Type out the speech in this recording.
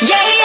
Yeah.